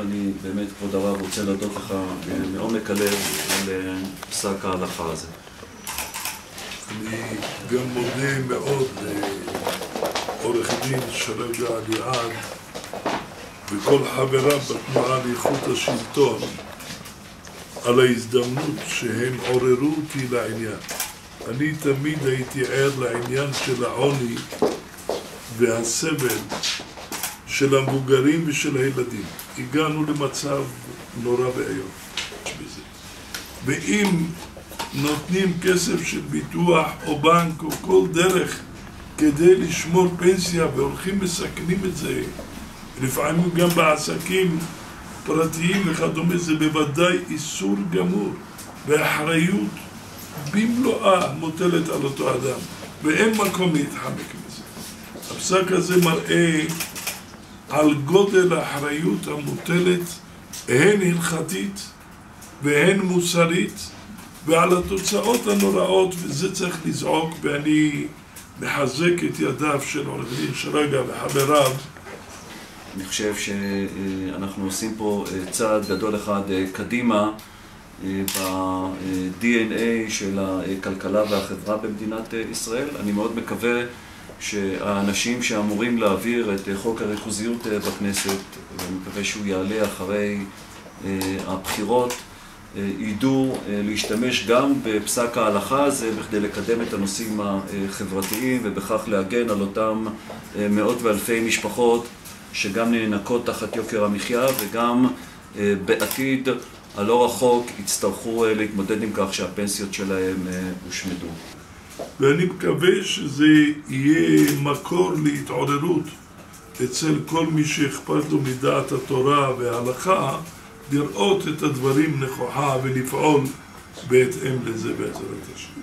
אני באמת, כבוד הרב, רוצה להודות לך מעומק הלב על פסק ההלכה הזה. אני גם מודה מאוד לעורך דין שרגא ליעד וכל חבריו בתנועה לאיכות השלטון על ההזדמנות שהם עוררו אותי לעניין. אני תמיד הייתי ער לעניין של העוני והסבל של המבוגרים ושל הילדים. הגענו למצב נורא ואיום בזה. ואם נותנים כסף של ביטוח או בנק או כל דרך כדי לשמור פנסיה והולכים מסכנים את זה, לפעמים גם בעסקים פרטיים וכדומה, זה בוודאי איסור גמור ואחריות במלואה מוטלת על אותו אדם ואין מקום להתחמק מזה. הפסק הזה מראה על גודל האחריות המוטלת הן הלכתית והן מוסרית ועל התוצאות הנוראות וזה צריך לזעוק ואני מחזק את ידיו של עורך דין שרגא וחבריו אני חושב שאנחנו עושים פה צעד גדול אחד קדימה ב-DNA של הכלכלה והחברה במדינת ישראל. אני מאוד מקווה שהאנשים שאמורים להעביר את חוק הריכוזיות בכנסת, ואני מקווה שהוא יעלה אחרי הבחירות, ידעו להשתמש גם בפסק ההלכה הזה בכדי לקדם את הנושאים החברתיים ובכך להגן על אותם מאות ואלפי משפחות שגם נאנקות תחת יוקר המחיה וגם בעתיד הלא רחוק יצטרכו להתמודד עם כך שהפנסיות שלהם הושמדו. ואני מקווה שזה יהיה מקור להתעוררות אצל כל מי שאכפת לו מדעת התורה וההלכה לראות את הדברים נכוחה ולפעול בהתאם לזה בעזרת השם.